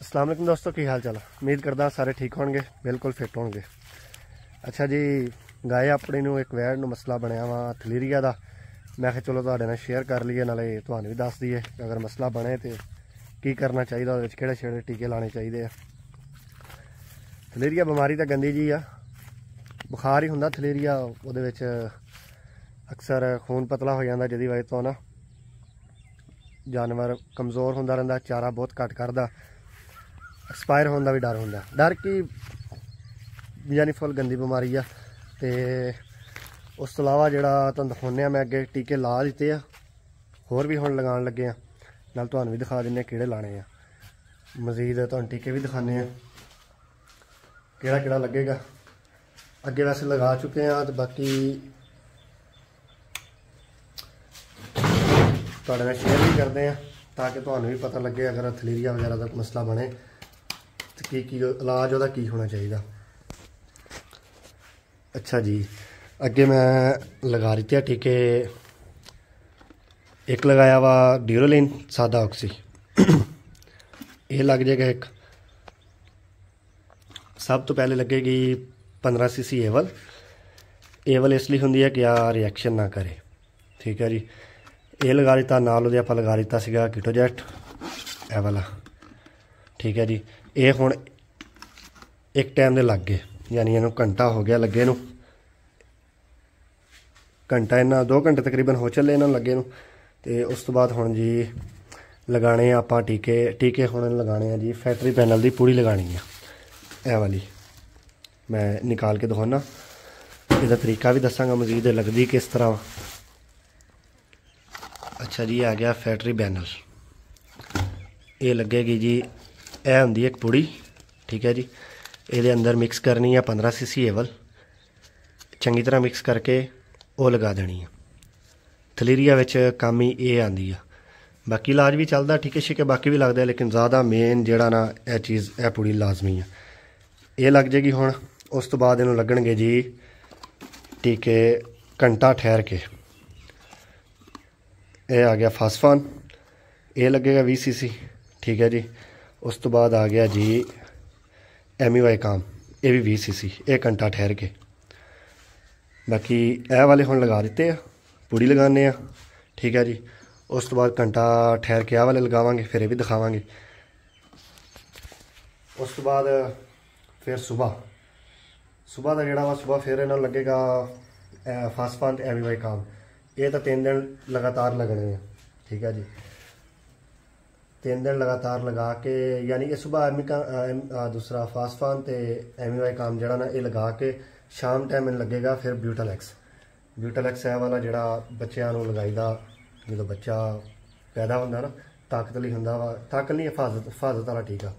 ਅਸਲਾਮ ਅਲੈਕੁਮ ਦੋਸਤੋ, ਕੀ ਹਾਲ ਚਾਲ? ਉਮੀਦ ਕਰਦਾ ਸਾਰੇ ਠੀਕ ਹੋਣਗੇ, ਬਿਲਕੁਲ ਫਿੱਟ ਹੋਣਗੇ। ਅੱਛਾ ਜੀ ਗਾਏ ਆਪਣੇ ਨੂੰ ਇੱਕ ਵੈੜ ਨੂੰ ਮਸਲਾ ਬਣਿਆ ਵਾ ਥਲੀਰੀਆ ਦਾ। ਮੈਂ ਕਿਹਾ ਚਲੋ ਤੁਹਾਡੇ ਨਾਲ ਸ਼ੇਅਰ ਕਰ ਲਈਏ, ਨਾਲੇ ਤੁਹਾਨੂੰ ਵੀ ਦੱਸ ਦਈਏ ਕਿ ਅਗਰ ਮਸਲਾ ਬਣੇ ਤੇ ਕੀ ਕਰਨਾ ਚਾਹੀਦਾ, ਉਹਦੇ ਵਿੱਚ ਕਿਹੜੇ ਛੇੜੇ ਟੀਕੇ ਲਾਣੇ ਚਾਹੀਦੇ ਆ। ਥਲੇਰੀਆ ਬਿਮਾਰੀ ਤਾਂ ਗੰਦੀ ਜੀ ਆ। ਬੁਖਾਰ ਹੀ ਹੁੰਦਾ ਥਲੇਰੀਆ, ਉਹਦੇ ਵਿੱਚ ਅਕਸਰ ਖੂਨ ਪਤਲਾ ਹੋ ਜਾਂਦਾ ਜਿਹਦੀ ਵਜ੍ਹਾ ਤੋਂ ਨਾ ਜਾਨਵਰ ਕਮਜ਼ੋਰ ਹੁੰਦਾ ਰਹਿੰਦਾ, ਚਾਰਾ ਬਹੁਤ ਘੱਟ ਕਰਦਾ। ਐਕਸਪਾਇਰ ਹੋਣ ਦਾ ਵੀ ਡਰ ਹੁੰਦਾ। ਡਰ ਕੀ ਯਾਨੀ ਫੁੱਲ ਗੰਦੀ ਬਿਮਾਰੀ ਆ ਤੇ ਉਸ ਤੋਂ ਇਲਾਵਾ ਜਿਹੜਾ ਤੁਹਾਨੂੰ ਦਿਖਾਉਂਦੇ ਆ, ਮੈਂ ਅੱਗੇ ਟੀਕੇ ਲਾ ਦਿੱਤੇ ਆ। ਹੋਰ ਵੀ ਹੁਣ ਲਗਾਉਣ ਲੱਗੇ ਆ। ਨਾਲ ਤੁਹਾਨੂੰ ਵੀ ਦਿਖਾ ਦਿੰਨੇ ਕਿਹੜੇ ਲਾਣੇ ਆ। ਮਜ਼ੀਦ ਤੁਹਾਨੂੰ ਟੀਕੇ ਵੀ ਦਿਖਾਣੇ ਆ। ਕਿਹੜਾ ਕਿਹੜਾ ਲੱਗੇਗਾ। ਅੱਗੇ ਵੈਸੇ ਲਗਾ ਚੁੱਕੇ ਆ ਤੇ ਬਾਕੀ ਤੁਹਾਡੇ ਨਾਲ ਸ਼ੇਅਰ ਵੀ ਕਰਦੇ ਆ, ਤਾਂ ਕਿ ਤੁਹਾਨੂੰ ਵੀ ਪਤਾ ਲੱਗੇ ਅਗਰ ਥਲੀਰੀਆ ਵਗੈਰਾ ਦਾ ਮਸਲਾ ਬਣੇ। ਤੇ ਕੀ ਕੀ ਇਲਾਜ ਉਹਦਾ ਕੀ ਹੋਣਾ ਚਾਹੀਦਾ? ਅੱਛਾ ਜੀ, ਅੱਗੇ ਮੈਂ ਲਗਾ ਦਿੱਤੇ ਆ ਟੀਕੇ ਇੱਕ ਲਗਾਇਆ ਵਾ ਡਿਊਰੋਲਿਨ, ਸਾਦਾ ਆਕਸੀ। ਇਹ ਲੱਗ ਜਾਏਗਾ ਇੱਕ। ਸਭ ਤੋਂ ਪਹਿਲੇ ਲੱਗੇਗੀ 15 ਸੀਸੀ ਏਵਲ। ਏਵਲ ਇਸ ਲਈ ਹੁੰਦੀ ਹੈ ਕਿ ਆ ਰਿਐਕਸ਼ਨ ਨਾ ਕਰੇ। ਠੀਕ ਹੈ ਜੀ। ਇਹ ਲਗਾ ਦਿੱਤਾ, ਨਾਲ ਉਹਦੇ ਆਪਾਂ ਲਗਾ ਦਿੱਤਾ ਸੀਗਾ ਕੀਟੋਜੈਟ। ਇਹ ਵਾਲਾ। ਠੀਕ ਹੈ ਜੀ। ਇਹ ਹੁਣ ਇੱਕ ਟਾਈਮ ਦੇ ਲੱਗ ਗਏ। ਯਾਨੀ ਇਹਨੂੰ ਘੰਟਾ ਹੋ ਗਿਆ ਲੱਗੇ ਨੂੰ। ਘੰਟਾ ਇਹਨਾਂ 2 ਘੰਟੇ ਤਕਰੀਬਨ ਹੋ ਚੱਲੇ ਇਹਨਾਂ ਲੱਗੇ ਨੂੰ। ਤੇ ਉਸ ਤੋਂ ਬਾਅਦ ਹੁਣ ਜੀ ਲਗਾਣੇ ਆ ਆਪਾਂ ਟੀਕੇ ਟੀਕੇ ਹੁਣ ਲਗਾਣੇ ਆ ਜੀ ਫੈਕਟਰੀ ਪੈਨਲ ਦੀ ਪੂਰੀ ਲਗਾਣੀ ਆ। ਇਹ ਵਾਲੀ ਮੈਂ ਨਿਕਾਲ ਕੇ ਦਿਖਾਉਣਾ ਇਹਦਾ ਤਰੀਕਾ ਵੀ ਦੱਸਾਂਗਾ ਮਜ਼ੀਦ ਲੱਗਦੀ ਕਿਸ ਤਰ੍ਹਾਂ। ਅੱਛਾ ਜੀ, ਆ ਗਿਆ ਫੈਕਟਰੀ ਪੈਨਲ ਇਹ ਲੱਗੇਗੀ ਜੀ ਇਹ ਹੁੰਦੀ ਇੱਕ ਪੁੜੀ, ਠੀਕ ਹੈ ਜੀ। ਇਹਦੇ ਅੰਦਰ ਮਿਕਸ ਕਰਨੀ ਆ 15 ਸੀਸੀ ਏਵਲ ਚੰਗੀ ਤਰ੍ਹਾਂ ਮਿਕਸ ਕਰਕੇ ਉਹ ਲਗਾ ਦੇਣੀ ਆ। ਥਲੀਰੀਆ ਵਿੱਚ ਕੰਮ ਹੀ ਇਹ ਆਂਦੀ ਆ। ਬਾਕੀ ਇਲਾਜ ਵੀ ਚੱਲਦਾ, ਠੀਕੇ ਛਿਕੇ ਬਾਕੀ ਵੀ ਲੱਗਦਾ ਲੇਕਿਨ ਜ਼ਿਆਦਾ ਮੇਨ ਜਿਹੜਾ ਨਾ ਇਹ ਚੀਜ਼, ਇਹ ਪੁੜੀ ਲਾਜ਼ਮੀ ਆ। ਇਹ ਲੱਗ ਜੇਗੀ ਹੁਣ, ਉਸ ਤੋਂ ਬਾਅਦ ਇਹਨੂੰ ਲੱਗਣਗੇ ਜੀ ਟੀਕੇ ਘੰਟਾ ਠਹਿਰ ਕੇ। ਇਹ ਆ ਗਿਆ ਫਾਸਫਾਨ। ਇਹ ਲੱਗੇਗਾ 20 ਸੀਸੀ ਠੀਕ ਹੈ ਜੀ। ਉਸ ਤੋਂ ਬਾਅਦ ਆ ਗਿਆ ਜੀ ਐਮਯੂਆਈ ਕਾਮ, ਇਹ ਵੀ 20 ਸੀਸੀ ਇਹ ਘੰਟਾ ਠਹਿਰ ਕੇ। ਬਾਕੀ ਇਹ ਵਾਲੇ ਹੁਣ ਲਗਾ ਦਿੱਤੇ ਆ ਪੂੜੀ ਲਗਾਉਂਦੇ ਆ, ਠੀਕ ਹੈ ਜੀ। ਉਸ ਤੋਂ ਬਾਅਦ ਘੰਟਾ ਠਹਿਰ ਕੇ ਆ ਵਾਲੇ ਲਗਾਵਾਂਗੇ, ਫਿਰ ਇਹ ਵੀ ਦਿਖਾਵਾਂਗੇ। ਉਸ ਤੋਂ ਬਾਅਦ ਫਿਰ ਸਵੇਰ ਸਵੇਰ ਦਾ ਜਿਹੜਾ ਵਾ ਸਵੇਰ ਫਿਰ ਇਹਨਾਂ ਨੂੰ ਲੱਗੇਗਾ ਫਾਸਫਾਨ ਤੇ ਐਮਯੂਆਈ ਕਾਮ। ਇਹ ਤਾਂ ਤਿੰਨ ਦਿਨ ਲਗਾਤਾਰ ਲੱਗਣੇ ਆ, ਠੀਕ ਹੈ ਜੀ। ਤਿੰਨ ਦਿਨ ਲਗਾਤਾਰ ਲਗਾ ਕੇ, ਯਾਨੀ ਕਿ ਸਵੇਰ ਐਮੀਕਾ ਦੂਸਰਾ ਫਾਸਫਾਨ ਤੇ ਐਮਯੂਆਈ ਕਾਮ ਜਿਹੜਾ ਨਾ, ਇਹ ਲਗਾ ਕੇ ਸ਼ਾਮ ਟਾਈਮ ਇਹਨੂੰ ਲੱਗੇਗਾ ਫਿਰ ਬਿਊਟਲੈਕਸ ਬਿਊਟਲੈਕਸ ਹੈ ਵਾਲਾ ਜਿਹੜਾ ਬੱਚਿਆਂ ਨੂੰ ਲਗਾਈਦਾ, ਜਦੋਂ ਬੱਚਾ ਪੈਦਾ ਹੁੰਦਾ ਨਾ, ਤਾਕਤ ਲਈ ਹੁੰਦਾ ਵਾ, ਤਾਕਤ ਨਹੀਂ, ਹਿਫਾਜ਼ਤ ਹਿਫਾਜ਼ਤ ਵਾਲਾ ਟੀਕਾ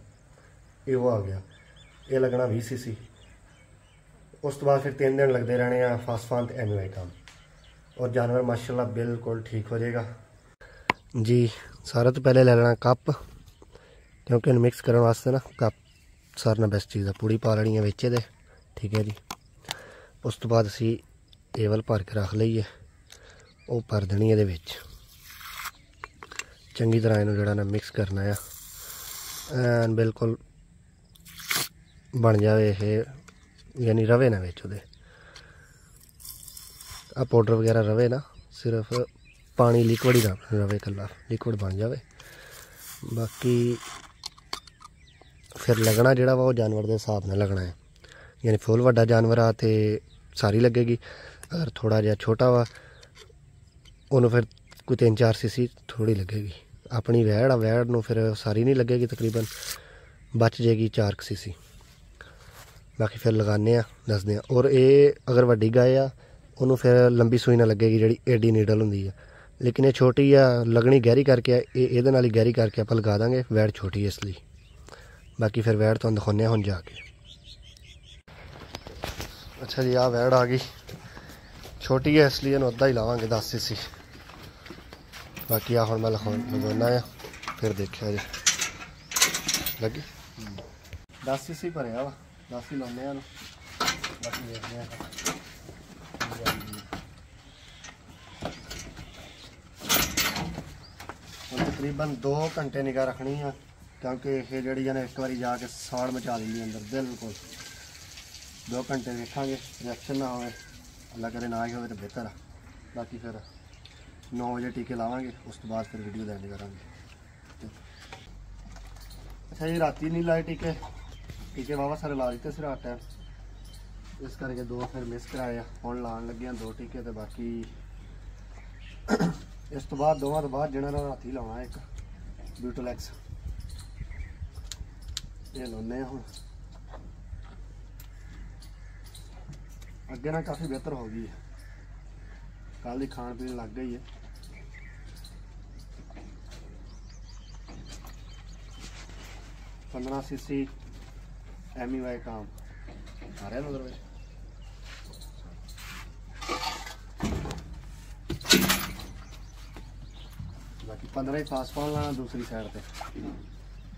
ਇਹ ਉਹ ਆ ਗਿਆ। ਇਹ ਲੱਗਣਾ 20 ਸੀਸੀ ਉਸ ਤੋਂ ਬਾਅਦ ਫਿਰ ਤਿੰਨ ਦਿਨ ਲੱਗਦੇ ਰਹਿਣੇ ਆ ਫਾਸਫਾਨ ਤੇ ਐਮਯੂਆਈ ਕਾਮ। ਔਰ ਜਾਨਵਰ ਮਾਸ਼ਾਅੱਲਾ ਬਿਲਕੁਲ ਠੀਕ ਹੋ ਜਾਏਗਾ। ਜੀ ਸਾਰਾ ਤੋਂ ਪਹਿਲੇ ਲੈ ਲੈਣਾ ਕੱਪ, ਕਿਉਂਕਿ ਇਹਨੂੰ ਮਿਕਸ ਕਰਨ ਵਾਸਤੇ ਨਾ ਕੱਪ ਸਾਰਿਆਂ ਨਾਲ ਬੈਸਟ ਚੀਜ਼ ਆ। ਪੂੜੀ ਪਾ ਲੈਣੀ ਹੈ ਵਿੱਚ ਇਹਦੇ, ਠੀਕ ਹੈ ਜੀ। ਉਸ ਤੋਂ ਬਾਅਦ ਅਸੀਂ ਟੇਬਲ ਭਰ ਕੇ ਰੱਖ ਲਈਏ, ਉਹ ਭਰ ਦੇਣੀ ਇਹਦੇ ਵਿੱਚ। ਚੰਗੀ ਤਰ੍ਹਾਂ ਇਹਨੂੰ ਜਿਹੜਾ ਨਾ ਮਿਕਸ ਕਰਨਾ ਆ, ਐਨ ਬਿਲਕੁਲ ਬਣ ਜਾਵੇ ਇਹ, ਯਾਨੀ ਰਵੇ ਨਾ ਵਿੱਚ ਉਹਦੇ। ਆ ਪਾਊਡਰ ਵਗੈਰਾ ਰਵੇ ਨਾ, ਸਿਰਫ ਪਾਣੀ ਲਿਕਵਿਡ ਹੀ ਰਵੇ ਕੱਲਾ ਲਿਕਵਿਡ ਬਣ ਜਾਵੇ। ਬਾਕੀ ਫਿਰ ਲੱਗਣਾ ਜਿਹੜਾ ਵਾ ਉਹ ਜਾਨਵਰ ਦੇ ਹਿਸਾਬ ਨਾਲ ਲੱਗਣਾ ਹੈ। ਯਾਨੀ ਫੁੱਲ ਵੱਡਾ ਜਾਨਵਰ ਆ ਤੇ ਸਾਰੀ ਲੱਗੇਗੀ। ਅਗਰ ਥੋੜਾ ਜਿਹਾ ਛੋਟਾ ਵਾ, ਉਹਨੂੰ ਫਿਰ ਕੋਈ 3-4 ਸੀਸੀ ਥੋੜੀ ਲੱਗੇਗੀ। ਆਪਣੀ ਵਹਿੜ ਆ ਵਹਿੜ ਨੂੰ ਫਿਰ ਸਾਰੀ ਨਹੀਂ ਲੱਗੇਗੀ ਤਕਰੀਬਨ, ਬਚ ਜਾਏਗੀ 4 ਸੀਸੀ ਬਾਕੀ ਫਿਰ ਲਗਾਉਂਦੇ ਆ ਦੱਸਦੇ ਆ ਔਰ ਇਹ ਅਗਰ ਵੱਡੀ ਗਾਏ ਆ, ਉਹਨੂੰ ਫਿਰ ਲੰਬੀ ਸੂਈ ਨਾਲ ਲੱਗੇਗੀ ਜਿਹੜੀ ਏਡੀ ਨੀਡਲ ਹੁੰਦੀ ਆ। ਲੇਕਿਨ ਇਹ ਛੋਟੀ ਆ ਲੱਗਣੀ ਗਹਿਰੀ ਕਰਕੇ ਇਹ ਇਹਦੇ ਨਾਲ ਹੀ ਗਹਿਰੀ ਕਰਕੇ ਆਪਾਂ ਲਗਾ ਦਾਂਗੇ ਵੈੜ ਛੋਟੀ ਇਸ ਲਈ ਬਾਕੀ ਫਿਰ ਵੈੜ ਤੁਹਾਨੂੰ ਦਿਖਾਉਂਦੇ ਆ ਹੁਣ ਜਾ ਕੇ ਅੱਛਾ ਜੀ ਆ ਵੈੜ ਆ ਗਈ ਛੋਟੀ ਹੈ ਇਸ ਲਈ ਇਹਨੂੰ ਅੱਧਾ ਹੀ ਲਾਵਾਂਗੇ 10 ਸੀਸੀ ਬਾਕੀ ਆ ਹੁਣ ਮੈਂ ਲਗਾਉਣਾ ਆ ਫਿਰ ਦੇਖਿਆ ਜੀ ਲੱਗੀ 10 ਸੀਸੀ ਭਰਿਆ ਵਾ 10 ਹੀ ਲਾਉਂਦੇ ਆ ਇਹਨੂੰ ਬਾਕੀ ਦੇਖਦੇ ਆ ਹੁਣ ਤਕਰੀਬਨ 2 ਘੰਟੇ ਨਿਗਾ ਰੱਖਣੀ ਆ, ਕਿਉਂਕਿ ਇਹ ਜਿਹੜੀਆਂ ਨੇ, ਇੱਕ ਵਾਰੀ ਜਾ ਕੇ ਸਾੜ ਮਚਾ ਦਿੰਦੀ ਅੰਦਰ, ਬਿਲਕੁਲ। 2 ਘੰਟੇ ਵੇਖਾਂਗੇ ਰਿਐਕਸ਼ਨ ਨਾ ਹੋਵੇ, ਅੱਲਾ ਕਰੇ ਨਾ ਹੀ ਹੋਵੇ ਤਾਂ ਬਿਹਤਰ ਆ। ਬਾਕੀ ਫਿਰ 9 ਵਜੇ ਟੀਕੇ ਲਾਵਾਂਗੇ, ਉਸ ਤੋਂ ਬਾਅਦ ਫਿਰ ਵੀਡੀਓ ਦਾ ਐਂਡ ਕਰਾਂਗੇ। ਅੱਛਾ ਜੀ, ਰਾਤੀ ਨਹੀਂ ਲਾਏ ਟੀਕੇ? ਟੀਕੇ ਵਾਵਾ ਸਾਰੇ ਲਾ ਦਿੱਤੇ ਸਿਰ ਰਾਤ ਟਾਈਮ ਇਸ ਕਰਕੇ ਦੋ ਫਿਰ ਮਿਸ ਕਰਾਏ ਆ। ਹੁਣ ਲਾਉਣ ਲੱਗੇ ਦੋ ਟੀਕੇ ਤੇ ਬਾਕੀ ਇਸ ਤੋਂ ਬਾਅਦ ਦੋਵਾਂ ਤੋਂ ਬਾਅਦ ਜਿਹੜਾ ਨਾ ਰਾਤੀ ਲਾਉਣਾ ਇੱਕ ਬਿਊਟਲੈਕਸ ਇਹ ਲਾਉਨੇ ਆ ਹੁਣ। ਅੱਗੇ ਨਾਲ ਕਾਫੀ ਬਿਹਤਰ ਹੋ ਗਈ ਹੈ। ਕੱਲ ਦੀ ਖਾਣ ਪੀਣ ਲੱਗ ਗਈ ਹੈ। ਪੰਦਰਾਂ ਸੀਸੀ ਐਮੀ ਵਾਈ ਕੰਮ। ਆ ਰਿਹਾ ਨਜ਼ਰ ਵਿੱਚ ਬਾਕੀ 15 ਹੀ ਫਾਸਟ ਫਾਲ ਲਾਣਾ ਦੂਸਰੀ ਸਾਈਡ ਤੇ।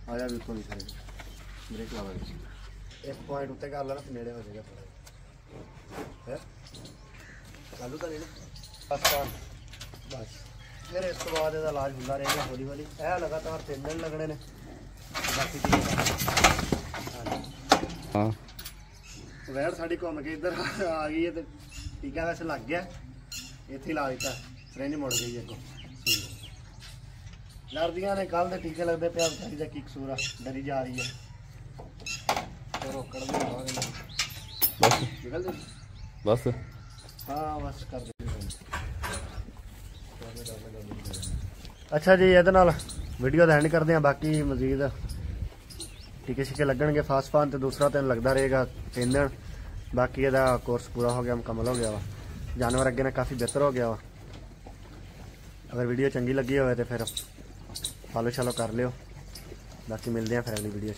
ਆ ਜਾ ਬਿਲਕੁਲ ਨਹੀਂ ਕਰੇ ਬ੍ਰੇਕ ਲਾਵਾਂਗੇ ਇੱਕ ਪੁਆਇੰਟ ਉੱਤੇ ਕਰ ਲੈਣਾ ਨੇੜੇ ਹੋ ਜਾਏਗਾ ਥੋੜਾ ਹੈ? ਚਾਲੂ ਤਾਂ ਨਹੀਂ ਨਾ? ਬਸ ਤਾਂ ਬਸ। ਫਿਰ ਇਸ ਤੋਂ ਬਾਅਦ ਇਹਦਾ ਇਲਾਜ ਹੁੰਦਾ ਰਹੇਗਾ ਹੌਲੀ ਹੌਲੀ। ਇਹ ਲਗਾਤਾਰ ਤਿੰਨ ਦਿਨ ਲੱਗਣੇ ਨੇ। ਬਾਕੀ ਠੀਕ ਹਾਂ। ਵੈਰ ਸਾਡੀ ਘੁੰਮ ਕੇ ਇੱਧਰ ਆ ਗਈ ਹੈ ਤੇ ਟੀਕਾ ਵੈਸੇ ਲੱਗ ਗਿਆ। ਇੱਥੇ ਲਾ ਦਿੱਤਾ ਫਰੈਂਡ ਮੁੜ ਗਈ ਅੱਗੋਂ। ਲੜਦੀਆਂ ਨੇ ਕੱਲ ਦੇ ਟੀਕੇ ਲੱਗਦੇ ਪਿਆ ਵਿਚਾਰੀ ਦਾ ਕੀ ਕਸੂਰ ਆ? ਡਰੀ ਜਾ ਰਹੀ ਹੈ ਬਸ। ਨਿਕਲ ਦੇ ਬਸ। ਹਾਂ ਬਸ ਕਰ ਦੇ ਅੱਛਾ ਜੀ ਇਹਦੇ ਨਾਲ ਵੀਡੀਓ ਦਾ ਐਂਡ ਕਰਦੇ ਹਾਂ ਬਾਕੀ ਮਜ਼ੀਦ ਟੀਕੇ ਛਿਕੇ ਲੱਗਣਗੇ ਫਾਸਟ ਫਾਨ ਤੇ ਦੂਸਰਾ ਦਿਨ ਲੱਗਦਾ ਰਹੇਗਾ ਤਿੰਨ ਦਿਨ। ਬਾਕੀ ਇਹਦਾ ਕੋਰਸ ਪੂਰਾ ਹੋ ਗਿਆ ਮੁਕੰਮਲ ਹੋ ਗਿਆ ਵਾ। ਜਾਨਵਰ ਅੱਗੇ ਨਾਲ ਕਾਫੀ ਬਿਹਤਰ ਹੋ ਗਿਆ ਵਾ। ਅਗਰ ਵੀਡੀਓ ਚੰਗੀ ਲੱਗੀ ਹੋਵੇ ਤੇ ਫਿਰ ਫਾਲੋ ਸ਼ਾਲੋ ਕਰ ਲਿਓ। ਬਾਕੀ ਮਿਲਦੇ ਹਾਂ ਫਿਰ ਅਗਲੀ ਵੀਡੀਓ 'ਚ।